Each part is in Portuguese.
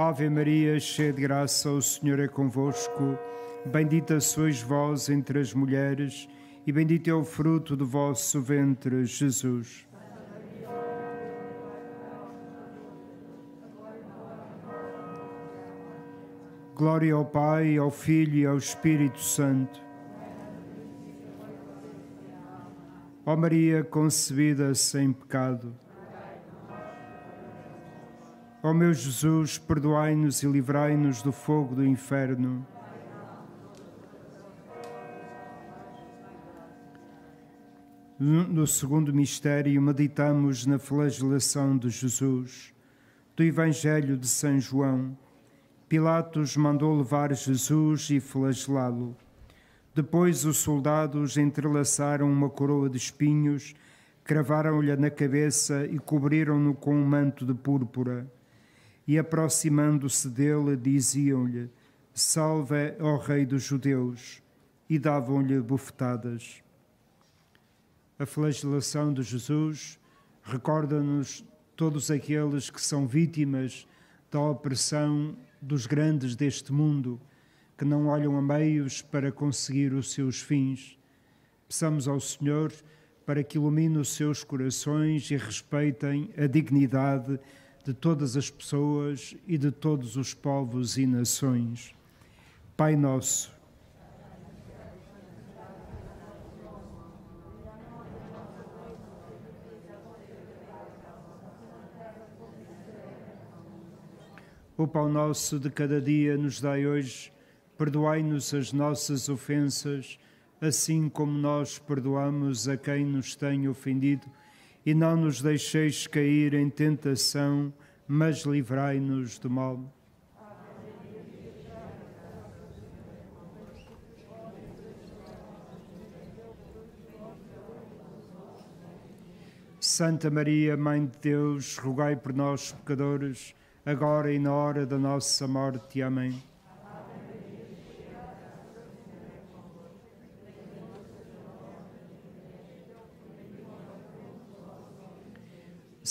Ave Maria, cheia de graça, o Senhor é convosco. Bendita sois vós entre as mulheres, e bendito é o fruto do vosso ventre, Jesus. Glória ao Pai, ao Filho e ao Espírito Santo. Ó Maria concebida sem pecado. Ó meu Jesus, perdoai-nos e livrai-nos do fogo do inferno. No segundo mistério, meditamos na flagelação de Jesus, do Evangelho de São João. Pilatos mandou levar Jesus e flagelá-lo. Depois os soldados entrelaçaram uma coroa de espinhos, cravaram-lhe na cabeça e cobriram-no com um manto de púrpura. E aproximando-se dele, diziam-lhe: Salve, ó Rei dos Judeus! E davam-lhe bufetadas. A flagelação de Jesus recorda-nos todos aqueles que são vítimas da opressão dos grandes deste mundo, que não olham a meios para conseguir os seus fins. Peçamos ao Senhor para que ilumine os seus corações e respeitem a dignidade de todas as pessoas e de todos os povos e nações. Pai nosso, O pão nosso de cada dia nos dai hoje, perdoai-nos as nossas ofensas, assim como nós perdoamos a quem nos tem ofendido, e não nos deixeis cair em tentação, mas livrai-nos do mal. Santa Maria, Mãe de Deus, rogai por nós, pecadores, agora e na hora da nossa morte. Amém.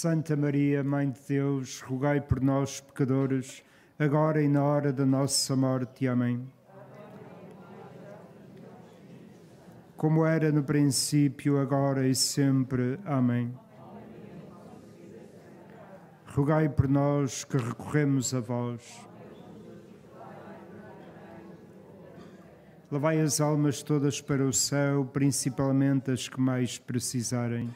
Santa Maria, Mãe de Deus, rogai por nós, pecadores, agora e na hora da nossa morte. Amém. Como era no princípio, agora e sempre. Amém. Rogai por nós que recorremos a vós. Levai as almas todas para o céu, principalmente as que mais precisarem.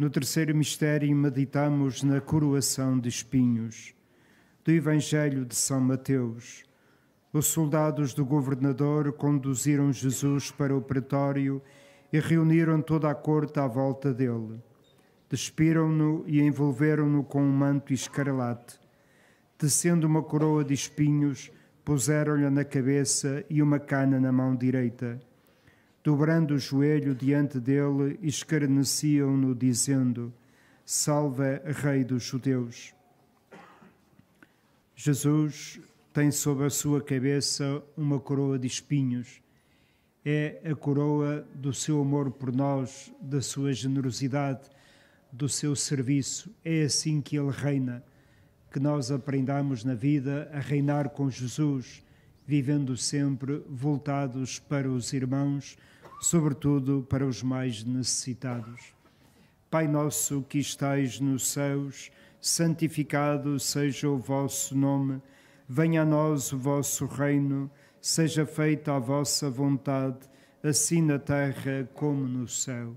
No terceiro mistério, meditamos na coroação de espinhos. Do Evangelho de São Mateus. Os soldados do governador conduziram Jesus para o pretório e reuniram toda a corte à volta dele. Despiram-no e envolveram-no com um manto escarlate. Tecendo uma coroa de espinhos, puseram-lhe na cabeça e uma cana na mão direita dobrando o joelho diante dele, escarneciam-no, dizendo: Salve, Rei dos Judeus. Jesus tem sobre a sua cabeça uma coroa de espinhos. É a coroa do seu amor por nós, da sua generosidade, do seu serviço. É assim que ele reina. Que nós aprendamos na vida a reinar com Jesus, vivendo sempre voltados para os irmãos sobretudo para os mais necessitados. Pai nosso que estais nos céus, santificado seja o vosso nome, venha a nós o vosso reino, seja feita a vossa vontade, assim na terra como no céu.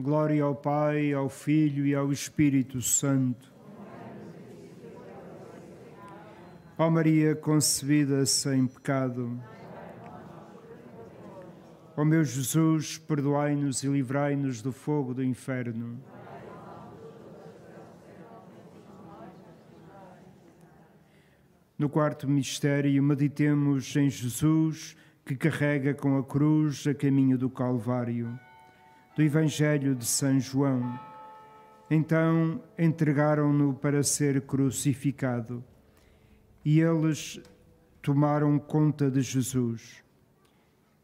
Glória ao Pai, ao Filho e ao Espírito Santo. Ó Maria concebida sem pecado. Ó meu Jesus, perdoai-nos e livrai-nos do fogo do inferno. No quarto mistério, meditemos em Jesus que carrega com a cruz a caminho do Calvário. Do Evangelho de São João. Então entregaram-no para ser crucificado. E eles tomaram conta de Jesus.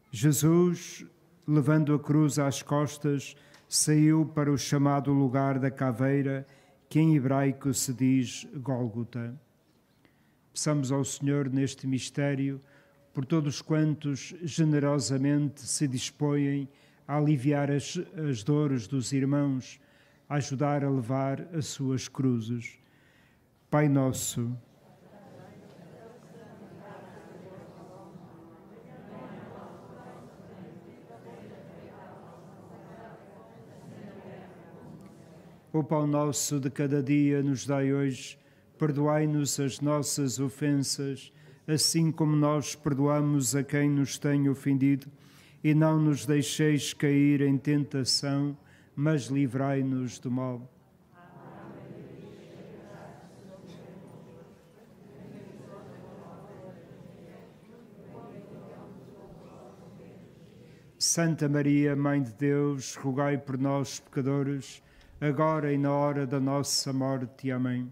Jesus, levando a cruz às costas, saiu para o chamado lugar da caveira, que em hebraico se diz Gólgota. Peçamos ao Senhor neste mistério por todos quantos generosamente se dispõem a aliviar as, as dores dos irmãos, a ajudar a levar as suas cruzes. Pai nosso, O pão nosso de cada dia nos dai hoje, perdoai-nos as nossas ofensas, assim como nós perdoamos a quem nos tem ofendido, e não nos deixeis cair em tentação, mas livrai-nos do mal. Santa Maria, Mãe de Deus, rogai por nós, pecadores, agora e na hora da nossa morte. Amém.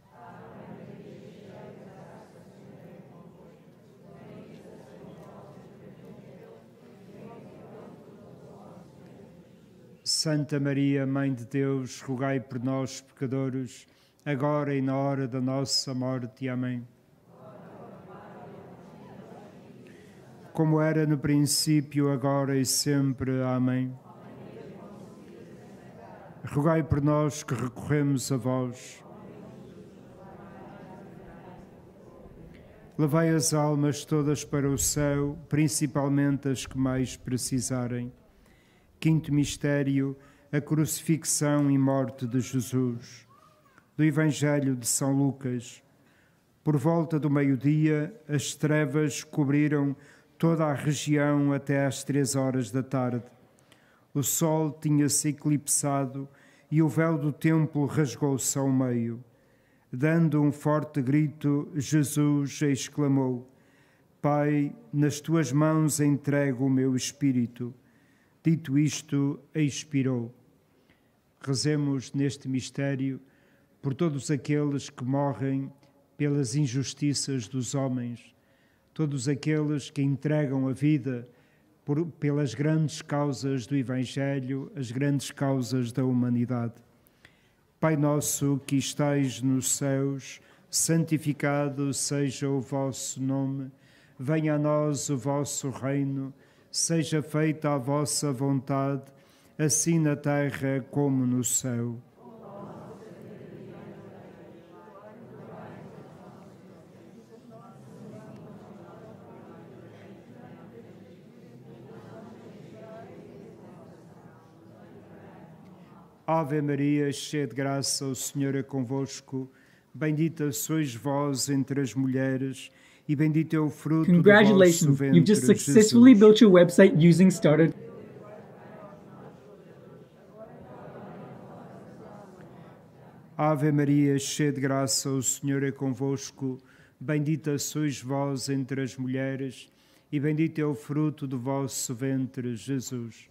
Santa Maria, Mãe de Deus, rogai por nós, pecadores, agora e na hora da nossa morte. Amém. como era no princípio, agora e sempre. Amém. Rogai por nós que recorremos a vós. Levai as almas todas para o céu, principalmente as que mais precisarem. Quinto mistério, a crucifixão e morte de Jesus. Do Evangelho de São Lucas. Por volta do meio-dia, as trevas cobriram toda a região até às três horas da tarde. O sol tinha-se eclipsado e o véu do templo rasgou-se ao meio. Dando um forte grito, Jesus exclamou: Pai, nas tuas mãos entrego o meu espírito. Dito isto, expirou. Rezemos neste mistério por todos aqueles que morrem pelas injustiças dos homens, todos aqueles que entregam a vida por, pelas grandes causas do Evangelho, as grandes causas da humanidade. Pai nosso que estais nos céus, santificado seja o vosso nome, venha a nós o vosso reino seja feita a vossa vontade, assim na terra como no céu. Ave Maria, cheia de graça, o Senhor é convosco. Bendita sois vós entre as mulheres e bendito é o fruto Congratulations, do vosso ventre, you've just successfully Jesus. built your website using Started. Ave Maria, cheia de graça, o Senhor é convosco. Bendita sois vós entre as mulheres, e bendito é o fruto do vosso ventre, Jesus.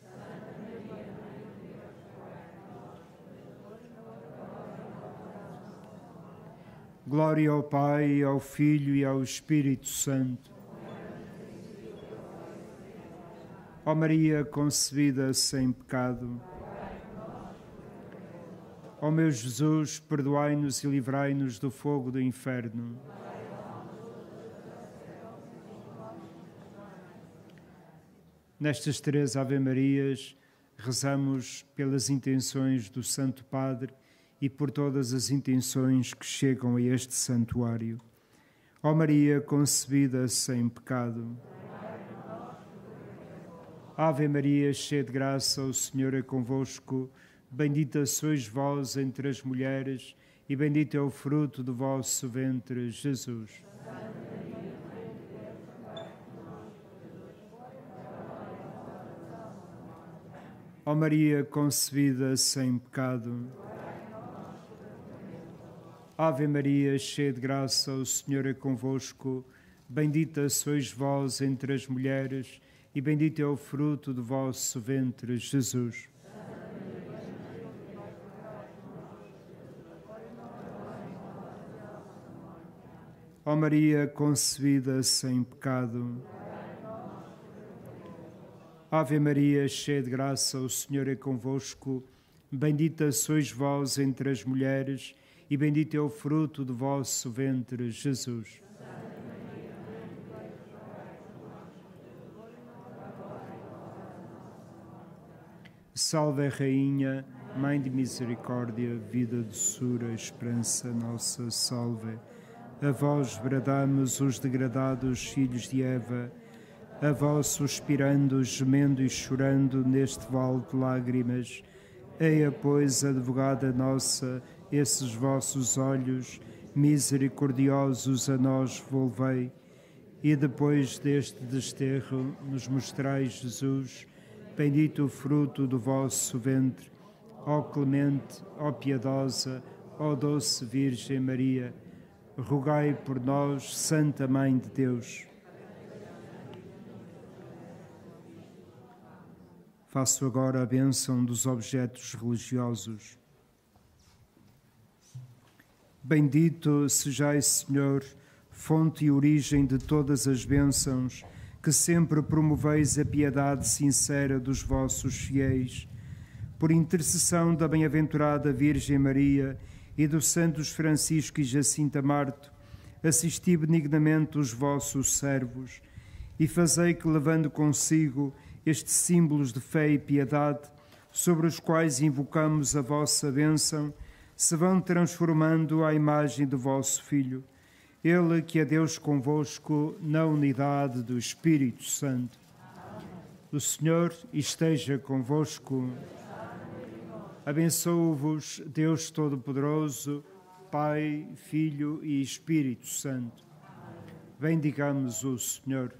Glória ao Pai, ao Filho e ao Espírito Santo. Ó Maria concebida sem pecado. Ó meu Jesus, perdoai-nos e livrai-nos do fogo do inferno. Nestas três Ave-Marias, rezamos pelas intenções do Santo Padre e por todas as intenções que chegam a este santuário. Ó Maria, concebida sem pecado. Ave Maria, cheia de graça, o Senhor é convosco. Bendita sois vós entre as mulheres, e bendito é o fruto do vosso ventre, Jesus. Ó Maria, concebida sem pecado. Ave Maria, cheia de graça, o Senhor é convosco. Bendita sois vós entre as mulheres, e bendito é o fruto do vosso ventre, Jesus. Ó Maria concebida sem pecado. Ave Maria, cheia de graça, o Senhor é convosco. Bendita sois vós entre as mulheres, e bendito é o fruto do vosso ventre, Jesus. Salve, Rainha, Mãe de Misericórdia, vida, doçura, esperança, nossa, salve. A vós bradamos os degradados filhos de Eva, a vós suspirando, gemendo e chorando neste vale de lágrimas. Eia, pois, advogada nossa, esses vossos olhos misericordiosos a nós volvei, e depois deste desterro nos mostrais Jesus, bendito o fruto do vosso ventre. Ó clemente, ó piedosa, ó doce Virgem Maria, rogai por nós, Santa Mãe de Deus. Faço agora a bênção dos objetos religiosos. Bendito sejais, Senhor, fonte e origem de todas as bênçãos, que sempre promoveis a piedade sincera dos vossos fiéis. Por intercessão da bem-aventurada Virgem Maria e dos santos Francisco e Jacinta Marto, assisti benignamente os vossos servos e fazei que, levando consigo estes símbolos de fé e piedade, sobre os quais invocamos a vossa bênção, se vão transformando à imagem do vosso Filho, Ele que é Deus convosco na unidade do Espírito Santo. O Senhor esteja convosco. Abençoo-vos, Deus Todo-Poderoso, Pai, Filho e Espírito Santo. Bendigamos o Senhor.